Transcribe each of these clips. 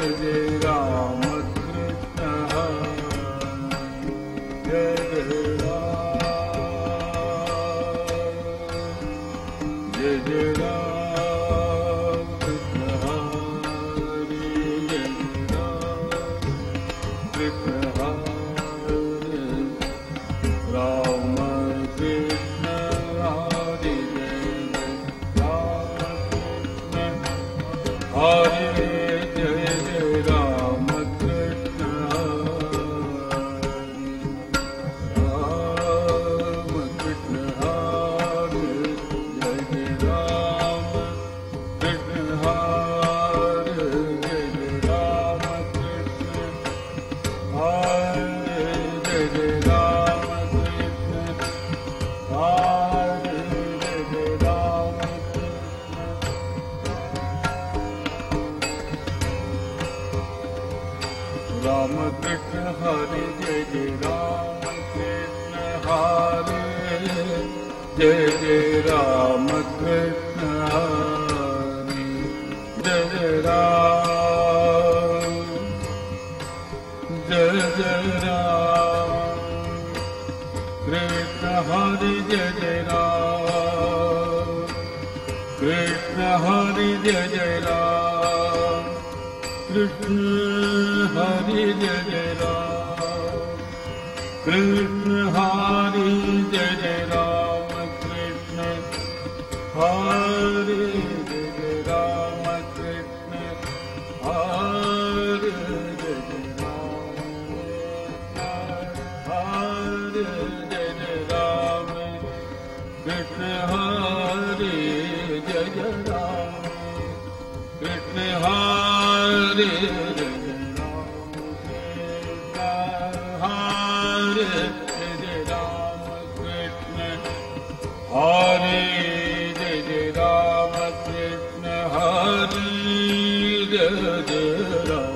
जय राम 와. कृष्ण हरि जय जय राम कृष्ण हरि जय जय राम कृष्ण हरि जय जय राम कृष्ण हरि जय जय राम हरि जय जय राम कृष्ण हरि जय रा हारय राम कृष्ण हरे जय राम कृष्ण हरे जय जय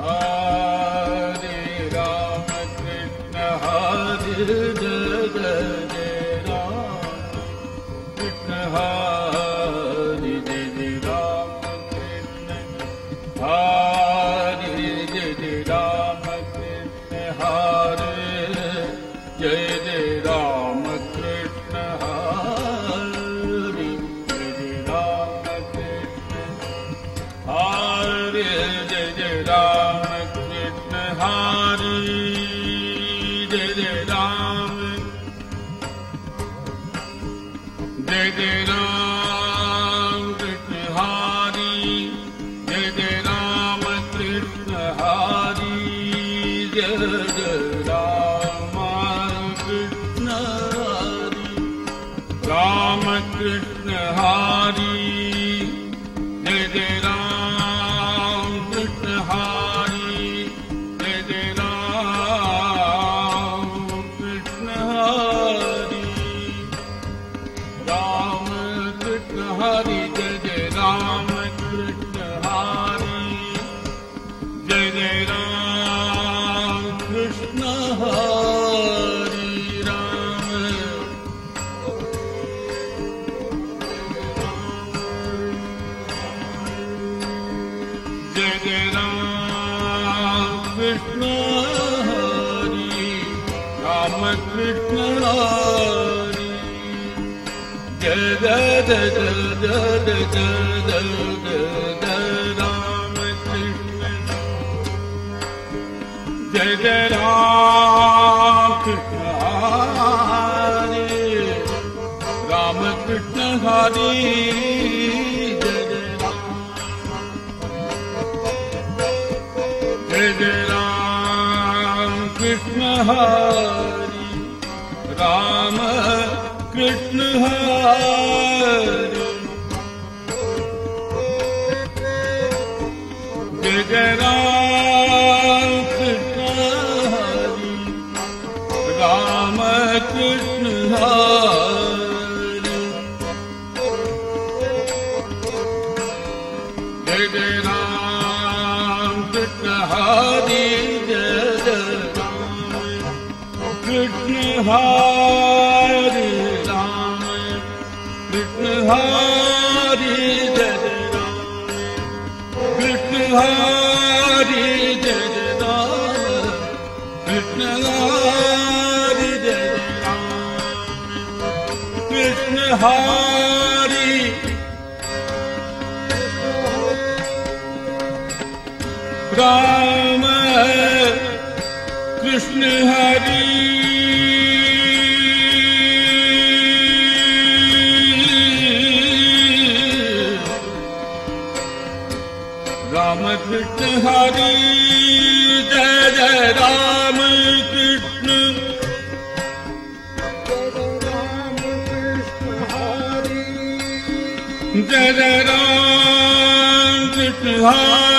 w Jai Jai Ram. जग रा कृष्ण राम जय रा कृष्ण राम कृष्ण जग ज Eder hak hari Ram Krishna hari Eder Ram Krishna hari Ram Krishna hari Jai Ram ਹਰੀ ਜਦ ਕ੍ਰਿਸ਼ਨ ਹਰੀ ਰਾਮ ਕ੍ਰਿਸ਼ਨ ਹਰੀ ਜਦ ਕ੍ਰਿਸ਼ਨ ਹਰੀ ਜਦ ਕ੍ਰਿਸ਼ਨ ਹਰੀ ਜਦ ਕ੍ਰਿਸ਼ਨ ਹਰੀ राम कृष्ण हरि राम कृष्ण हरि जय जय राम कृष्ण जय राम कृष्ण हरि जय जय राम कृष्ण हरि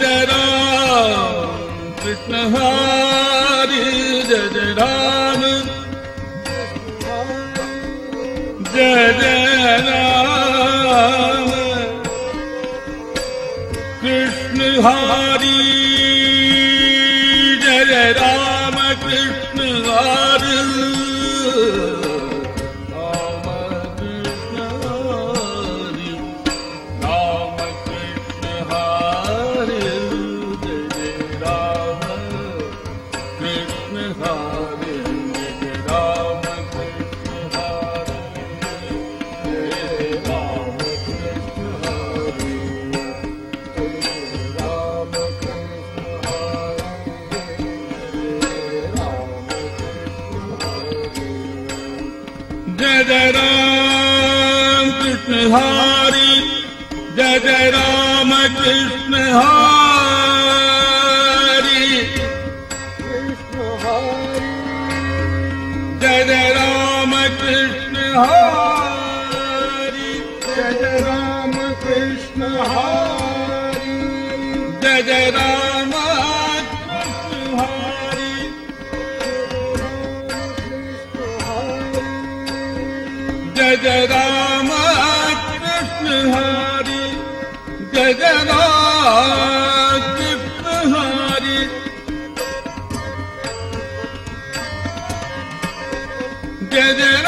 ਜੈ ਰਾਮ ਕ੍ਰਿਸ਼ਨ ਹਰਿ ਜੈ ਜੈ ਰਾਮ ਜੈ ਜੈ ਰਾਮ ਕ੍ਰਿਸ਼ਨ ਹਰਿ ਜੈ ਜੈ ਰਾਮ ਕ੍ਰਿਸ਼ਨ ਹਰਿ जय जय राम कृष्ण हरि जय जय राम कृष्ण हरि ਹਾਰੀ ਜੈ ਜੈ ਰਾਮ ਜੈ ਜੈ ਰਾਮ ਕ੍ਰਿਸ਼ਨ ਹਾਰੀ ਜੈ ਜੈ ਰਾਮ ਕ੍ਰਿਸ਼ਨ ਜੈ ਜੈ